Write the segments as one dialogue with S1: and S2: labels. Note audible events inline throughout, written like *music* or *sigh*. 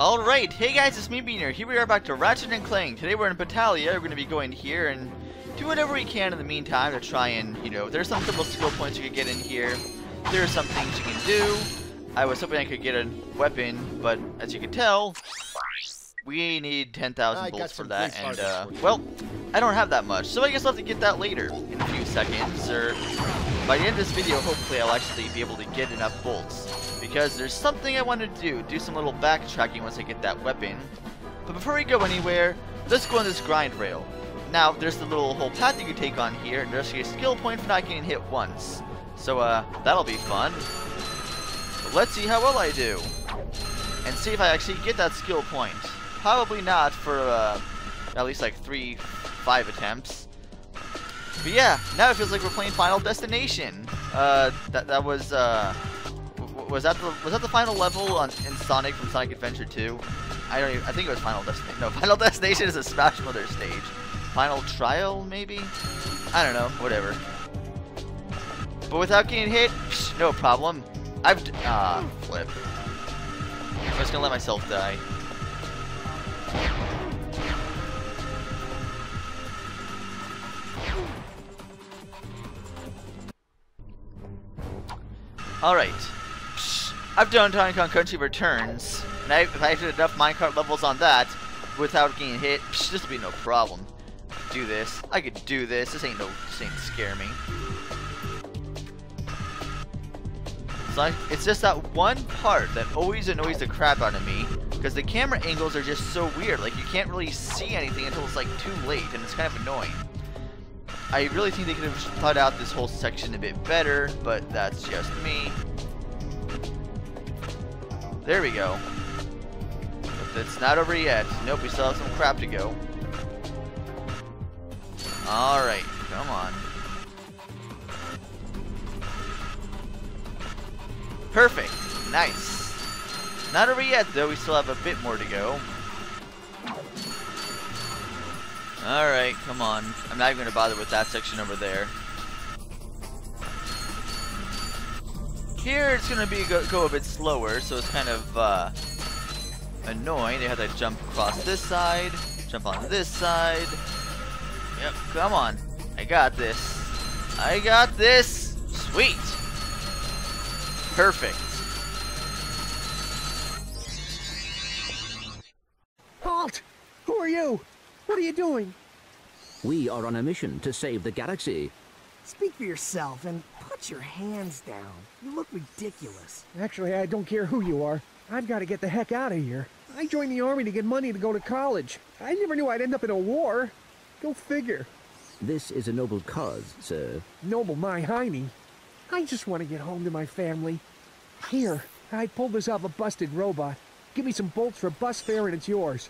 S1: Alright, hey guys, it's me Beaner. Here we are back to Ratchet and Clank. Today we're in Batalia. We're going to be going here and do whatever we can in the meantime to try and, you know, there's some simple skill points you could get in here. There are some things you can do. I was hoping I could get a weapon, but as you can tell, we need 10,000 bolts for that, and, uh, well, I don't have that much, so I guess I'll have to get that later in a few seconds, or by the end of this video, hopefully I'll actually be able to get enough bolts because there's something I want to do. Do some little backtracking once I get that weapon. But before we go anywhere, let's go on this grind rail. Now, there's the little whole path you can take on here, and there's a skill point for not getting hit once. So, uh, that'll be fun. But let's see how well I do. And see if I actually get that skill point. Probably not for, uh, at least like three, five attempts. But yeah, now it feels like we're playing Final Destination. Uh, that, that was, uh, was that the was that the final level on in Sonic from Sonic Adventure 2? I don't even, I think it was Final Destination. No, *laughs* Final Destination is a Smash Brothers stage. Final Trial, maybe? I don't know, whatever. But without getting hit, psh, no problem. I've, ah, flip. I'm just gonna let myself die. Alright. I've done Donkey Kong Country Returns, and I, if I hit enough minecart levels on that without getting hit, psh, this will be no problem. Do this. I could do this. This ain't no, this ain't scare me. It's, like, it's just that one part that always annoys the crap out of me, because the camera angles are just so weird. Like you can't really see anything until it's like too late, and it's kind of annoying. I really think they could have thought out this whole section a bit better, but that's just me. There we go. But it's not over yet. Nope, we still have some crap to go. Alright, come on. Perfect. Nice. Not over yet, though. We still have a bit more to go. Alright, come on. I'm not even going to bother with that section over there. Here it's gonna be go, go a bit slower, so it's kind of uh, annoying. They have to jump across this side, jump on this side. Yep, come on. I got this. I got this. Sweet. Perfect.
S2: Halt! Who are you? What are you doing?
S3: We are on a mission to save the galaxy.
S4: Speak for yourself and Put your hands down. You look ridiculous.
S2: Actually, I don't care who you are. I've got to get the heck out of here. I joined the army to get money to go to college. I never knew I'd end up in a war. Go figure.
S3: This is a noble cause, sir.
S2: Noble my hiney. I just want to get home to my family. Here, I pulled this off a busted robot. Give me some bolts for bus fare and it's yours.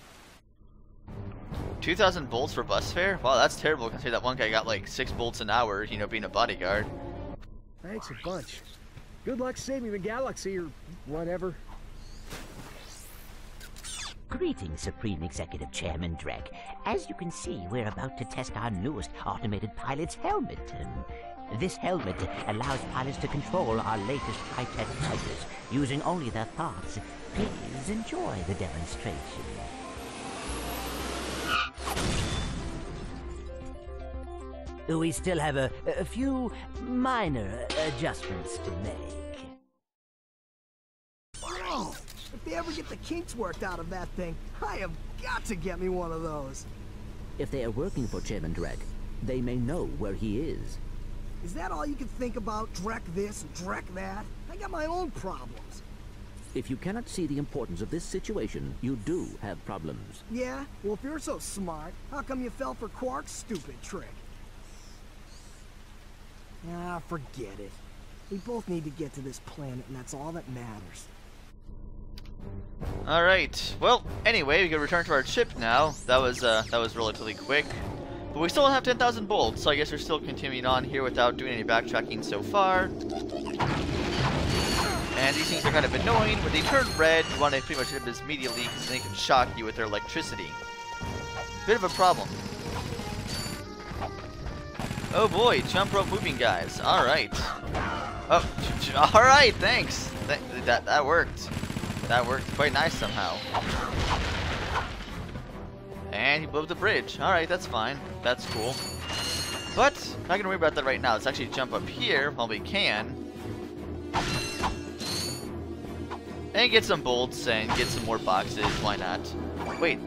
S1: 2,000 bolts for bus fare? Wow, that's terrible I considering that one guy got like 6 bolts an hour, you know, being a bodyguard.
S2: Thanks a bunch. Good luck saving the galaxy or whatever.
S5: Greetings, Supreme Executive Chairman Drek. As you can see, we're about to test our newest automated pilot's helmet. This helmet allows pilots to control our latest high-tech fighters using only their thoughts. Please enjoy the demonstration. We still have a, a few minor adjustments to make.
S4: Oh, if they ever get the kinks worked out of that thing, I have got to get me one of those.
S3: If they are working for Chairman Drek, they may know where he is.
S4: Is that all you can think about? Drek this and Drek that? I got my own problems.
S3: If you cannot see the importance of this situation, you do have problems.
S4: Yeah? Well, if you're so smart, how come you fell for Quark's stupid trick? Ah, forget it. We both need to get to this planet, and that's all that matters.
S1: Alright, well, anyway, we can return to our ship now. That was, uh, that was relatively quick. But we still don't have 10,000 bolts, so I guess we're still continuing on here without doing any backtracking so far. And these things are kind of annoying. When they turn red, you want to pretty much hit them immediately because they can shock you with their electricity. Bit of a problem. Oh boy, jump rope moving guys. Alright. Oh, *laughs* alright, thanks. Th that, that worked. that worked quite nice somehow. And he blew up the bridge. Alright, that's fine. That's cool. But, not gonna worry about that right now. Let's actually jump up here while we can. And get some bolts and get some more boxes. Why not? Wait.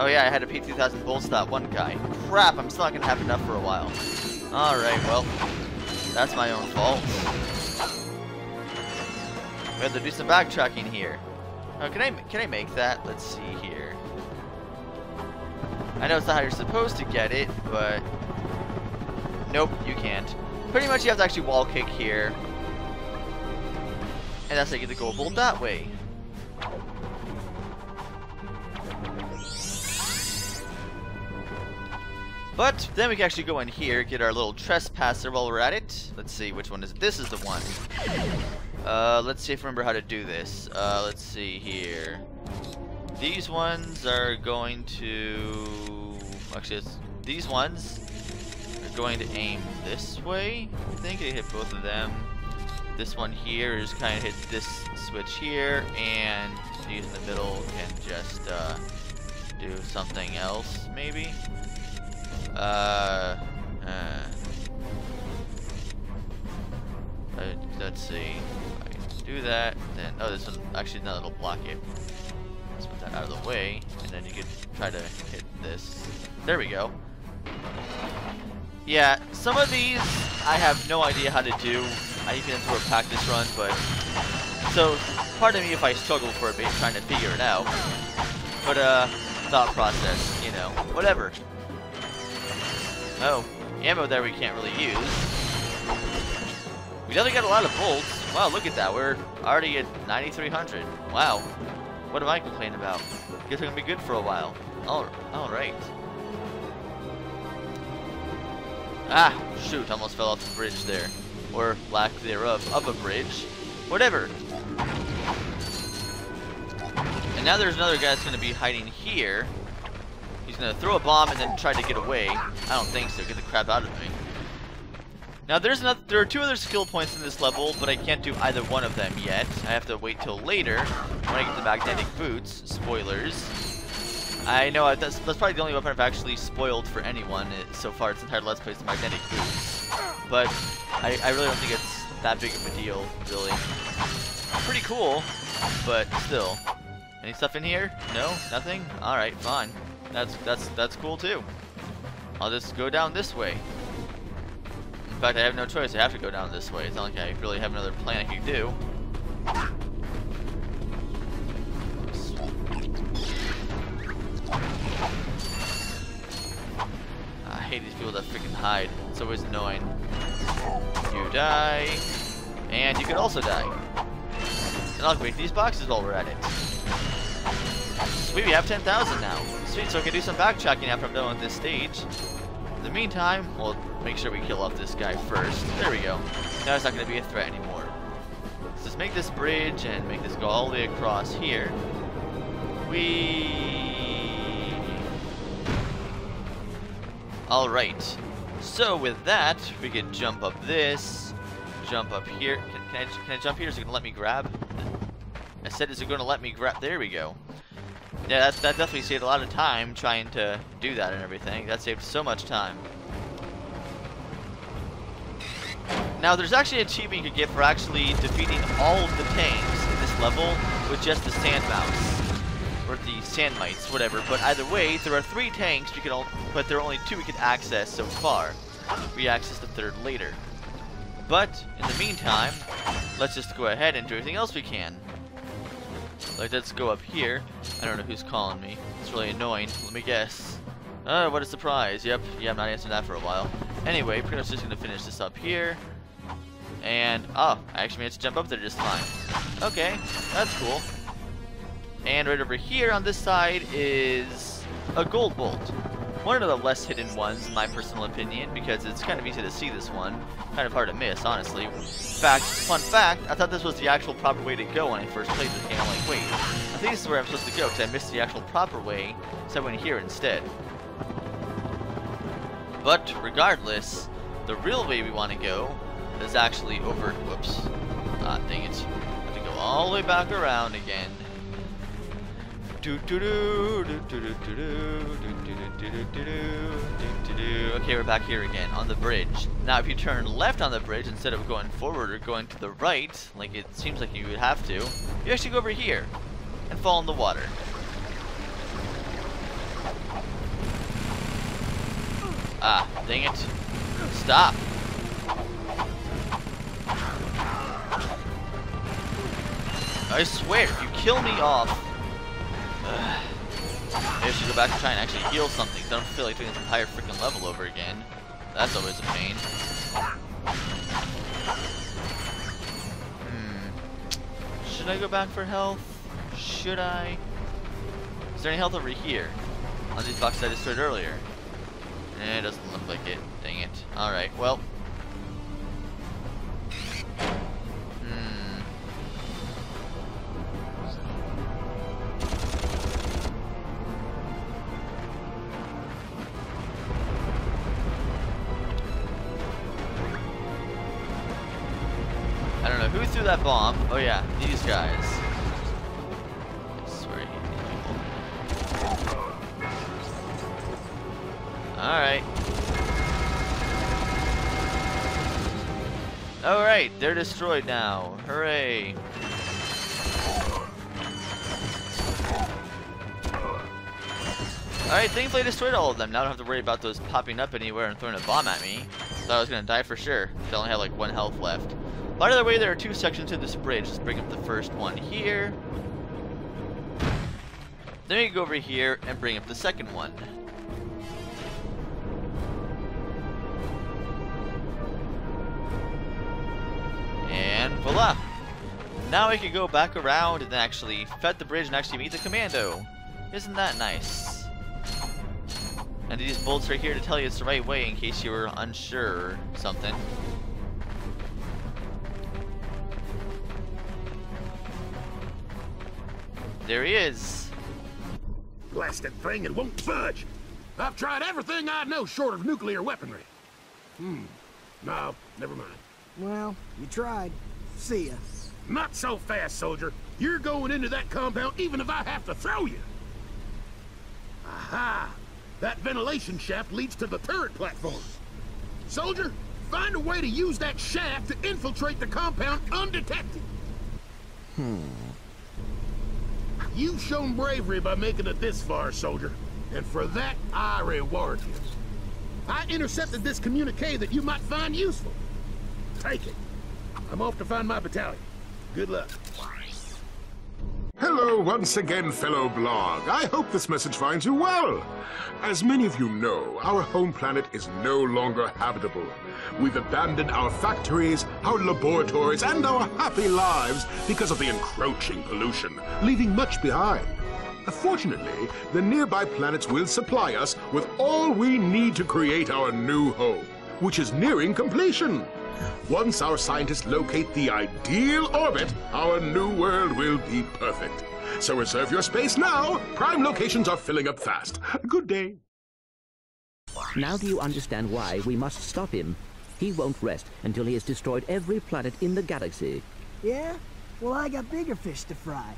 S1: Oh yeah, I had to pay 2,000 bolts to that one guy. Crap, I'm still not gonna have enough for a while. Alright, well. That's my own fault. We have to do some backtracking here. Oh, can I can I make that? Let's see here. I know it's not how you're supposed to get it, but nope, you can't. Pretty much you have to actually wall kick here. And that's how you get the gold bolt that way. But then we can actually go in here, get our little trespasser while we're at it. Let's see, which one is it? This is the one. Uh, let's see if I remember how to do this. Uh, let's see here. These ones are going to... Actually, these ones are going to aim this way. I think I hit both of them. This one here is kind of hit this switch here, and these in the middle can just uh, do something else, maybe. Uh, uh, let's see. I do that, then oh, this one actually no, it'll block it. Let's put that out of the way, and then you could try to hit this. There we go. Yeah, some of these I have no idea how to do. I even into a practice run, but so pardon me if I struggle for a bit trying to figure it out. But uh, thought process, you know, whatever. Oh, ammo there we can't really use. We definitely got a lot of bolts. Wow, look at that. We're already at 9,300. Wow. What am I complaining about? Guess we're gonna be good for a while. All, all right. Ah, shoot! Almost fell off the bridge there, or lack thereof of a bridge. Whatever. And now there's another guy that's gonna be hiding here. He's gonna throw a bomb and then try to get away. I don't think so. Get the crap out of me. Now there's another. There are two other skill points in this level, but I can't do either one of them yet. I have to wait till later when I get the magnetic boots. Spoilers. I know that's, that's probably the only weapon I've actually spoiled for anyone eh, so far. It's entire Let's Play the magnetic boots, but I, I really don't think it's that big of a deal, really. Pretty cool, but still. Any stuff in here? No, nothing. All right, fine. That's that's that's cool too. I'll just go down this way. In fact, I have no choice. I have to go down this way. It's not like I really have another plan I can do. I hate these people that freaking hide. It's always annoying. You die. And you can also die. And I'll break these boxes while we're at it. We have 10,000 now. Sweet, so I can do some backtracking after I'm done with this stage. In the meantime, we'll make sure we kill off this guy first. There we go. Now it's not going to be a threat anymore. Let's just make this bridge and make this go all the way across here. We. Alright. So with that, we can jump up this, jump up here. Can, can, I, can I jump here? Is it going to let me grab? I said, is it going to let me grab? There we go. Yeah, that, that definitely saved a lot of time trying to do that and everything. That saved so much time. Now, there's actually an achievement you could get for actually defeating all of the tanks in this level with just the sand mouse. Or the sand mites, whatever. But either way, there are three tanks, we can all, but there are only two we can access so far. We access the third later. But, in the meantime, let's just go ahead and do everything else we can. Like, let's go up here. I don't know who's calling me. It's really annoying. Let me guess. Oh, what a surprise. Yep, yeah, I'm not answering that for a while. Anyway, pretty much just going to finish this up here. And, oh, I actually managed to jump up there just fine. Okay, that's cool. And right over here on this side is a gold bolt. One of the less hidden ones, in my personal opinion, because it's kind of easy to see this one. Kind of hard to miss, honestly. Fact, fun fact, I thought this was the actual proper way to go when I first played this game. I'm like, wait, I think this is where I'm supposed to go, because I missed the actual proper way, so I went here instead. But, regardless, the real way we want to go is actually over, whoops, ah, dang it, I have to go all the way back around again. Okay, we're back here again on the bridge. Now, if you turn left on the bridge instead of going forward or going to the right, like it seems like you would have to, you actually go over here and fall in the water. Ah, dang it. Stop. I swear, you kill me off... Maybe I should go back and try and actually heal something. I don't feel like doing this entire freaking level over again. That's always a pain. Hmm. Should I go back for health? Should I? Is there any health over here? On these boxes I destroyed earlier? Eh, it doesn't look like it. Dang it. Alright, well. Bomb. Oh yeah, these guys. Alright. Alright, they're destroyed now. Hooray. Alright, thankfully I destroyed all of them. Now I don't have to worry about those popping up anywhere and throwing a bomb at me. Thought I was gonna die for sure. I only had like one health left. By the way, there are two sections to this bridge. Let's bring up the first one here. Then we go over here and bring up the second one. And voila! Now we can go back around and actually fet the bridge and actually meet the commando. Isn't that nice? And these bolts right here to tell you it's the right way in case you were unsure something. There he is.
S6: Blasted thing, it won't budge. I've tried everything I know short of nuclear weaponry. Hmm. No, never mind.
S4: Well, you tried. See ya.
S6: Not so fast, soldier. You're going into that compound even if I have to throw you. Aha! That ventilation shaft leads to the turret platform. Soldier, find a way to use that shaft to infiltrate the compound undetected. Hmm. You've shown bravery by making it this far, soldier. And for that, I reward you. I intercepted this communique that you might find useful. Take it. I'm off to find my battalion. Good luck.
S7: Hello once again, fellow Blarg. I hope this message finds you well. As many of you know, our home planet is no longer habitable. We've abandoned our factories, our laboratories, and our happy lives because of the encroaching pollution, leaving much behind. Fortunately, the nearby planets will supply us with all we need to create our new home, which is nearing completion. Once our scientists locate the ideal orbit, our new world will be perfect. So reserve your space now. Prime locations are filling up fast. Good day.
S3: Now do you understand why we must stop him? He won't rest until he has destroyed every planet in the galaxy.
S4: Yeah? Well, I got bigger fish to fry.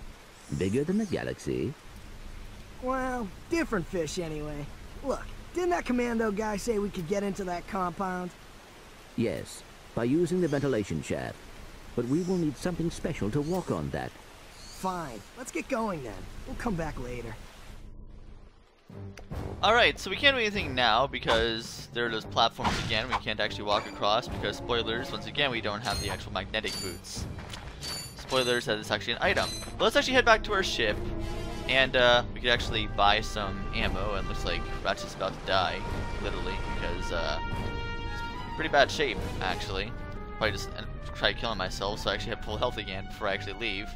S3: Bigger than the galaxy?
S4: Well, different fish anyway. Look, didn't that commando guy say we could get into that compound?
S3: Yes, by using the ventilation shaft. But we will need something special to walk on that.
S4: Fine. Let's get going then. We'll come back later.
S1: Alright, so we can't do anything now because there are those platforms again we can't actually walk across because spoilers, once again we don't have the actual magnetic boots. Spoilers that it's actually an item. But let's actually head back to our ship and uh, we could actually buy some ammo and looks like Ratchet's about to die, literally, because uh, it's pretty bad shape actually. Probably just try killing myself so I actually have full health again before I actually leave.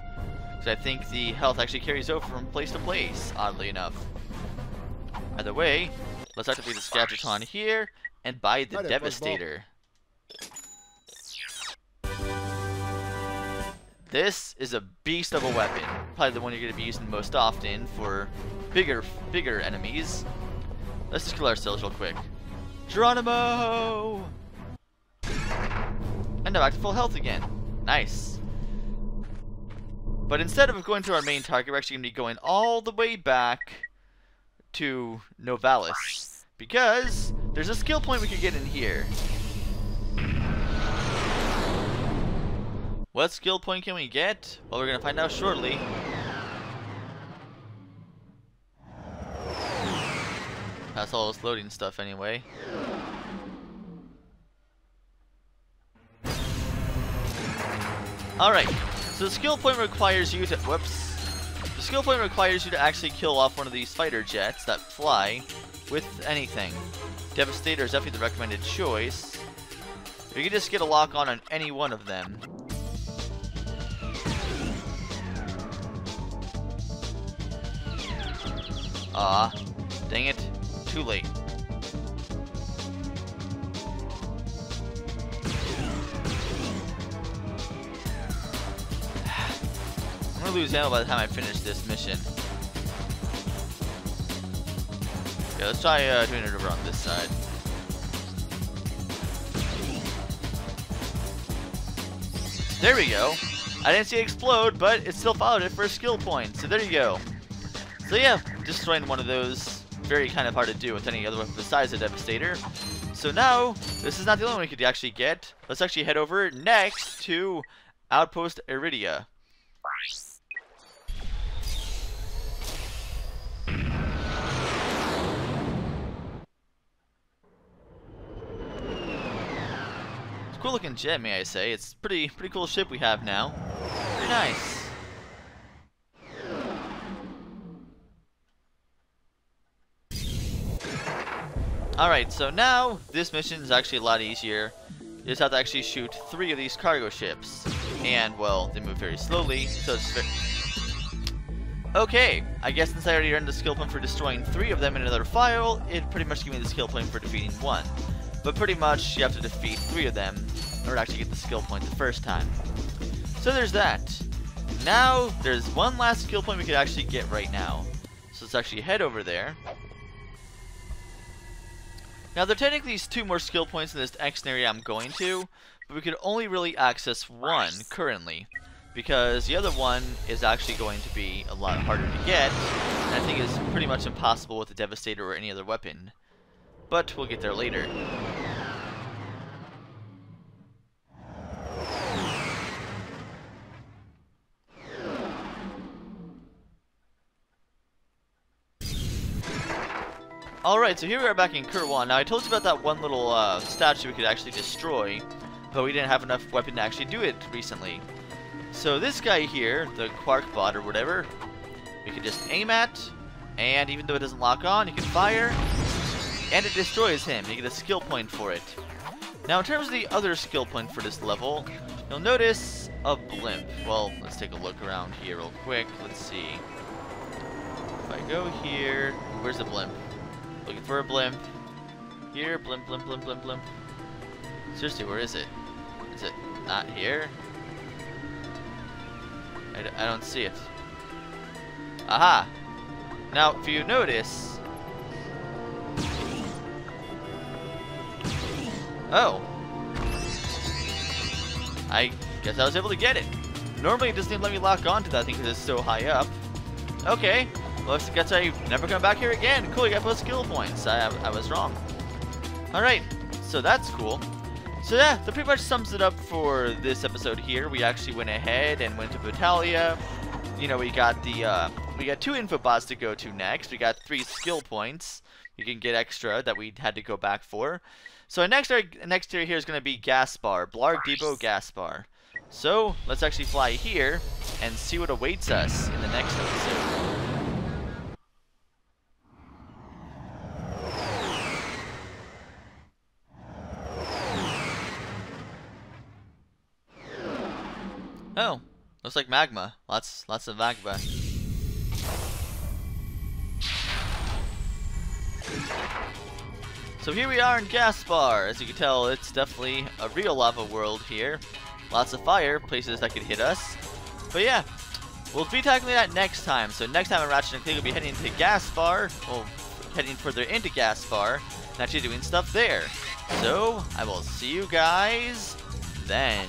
S1: Because I think the health actually carries over from place to place, oddly enough. Either way, let's activate the Scadraton here and buy the Devastator. This is a beast of a weapon. Probably the one you're going to be using most often for bigger, bigger enemies. Let's just kill ourselves real quick. Geronimo! And now back to full health again. Nice. But instead of going to our main target, we're actually going to be going all the way back to Novalis. Because there's a skill point we could get in here. What skill point can we get? Well, we're going to find out shortly. That's all this loading stuff anyway. Alright, so the skill point requires you to- whoops. The skill point requires you to actually kill off one of these fighter jets that fly with anything. Devastator is definitely the recommended choice. You can just get a lock on on any one of them. Ah, dang it. Too late. I'm gonna lose ammo by the time I finish this mission. Let's try uh, doing it over on this side. There we go. I didn't see it explode, but it still followed it for a skill point. So there you go. So yeah, destroying one of those, very kind of hard to do with any other weapon besides the Devastator. So now, this is not the only one we could actually get. Let's actually head over next to Outpost Aridia. Cool looking jet, may I say. It's pretty pretty cool ship we have now. Nice. Alright, so now this mission is actually a lot easier. You just have to actually shoot three of these cargo ships. And, well, they move very slowly, so it's very... Okay, I guess since I already earned the skill point for destroying three of them in another file, it pretty much gave me the skill point for defeating one. But pretty much, you have to defeat three of them in order to actually get the skill point the first time. So there's that. Now, there's one last skill point we could actually get right now. So let's actually head over there. Now, there technically is two more skill points in this X area I'm going to, but we could only really access one currently, because the other one is actually going to be a lot harder to get, and I think it's pretty much impossible with the Devastator or any other weapon. But we'll get there later. Alright, so here we are back in Kerwan. Now, I told you about that one little uh, statue we could actually destroy, but we didn't have enough weapon to actually do it recently. So this guy here, the Quark bot or whatever, we can just aim at, and even though it doesn't lock on, you can fire, and it destroys him. You get a skill point for it. Now, in terms of the other skill point for this level, you'll notice a blimp. Well, let's take a look around here real quick. Let's see. If I go here, where's the blimp? Looking for a blimp. Here, blimp, blimp, blimp, blimp, blimp. Seriously, where is it? Is it not here? I d I don't see it. Aha! Now, if you notice... Oh! I guess I was able to get it. Normally it doesn't even let me lock onto that thing because it's so high up. Okay, well, I guess I never come back here again. Cool, you got plus skill points. I, I, I was wrong. Alright, so that's cool. So yeah, that pretty much sums it up for this episode here. We actually went ahead and went to Batalia. You know, we got the, uh, we got two info bots to go to next. We got three skill points. You can get extra that we had to go back for. So our next, our next area here is going to be Gaspar. Blarg Depot Gaspar. So, let's actually fly here and see what awaits us in the next episode. Oh, looks like magma. Lots, lots of magma. So here we are in Gaspar. As you can tell, it's definitely a real lava world here. Lots of fire, places that could hit us. But yeah, we'll be tackling that next time. So next time on Ratchet and Clank, we'll be heading to Gaspar. Well, heading further into Gaspar and actually doing stuff there. So, I will see you guys then.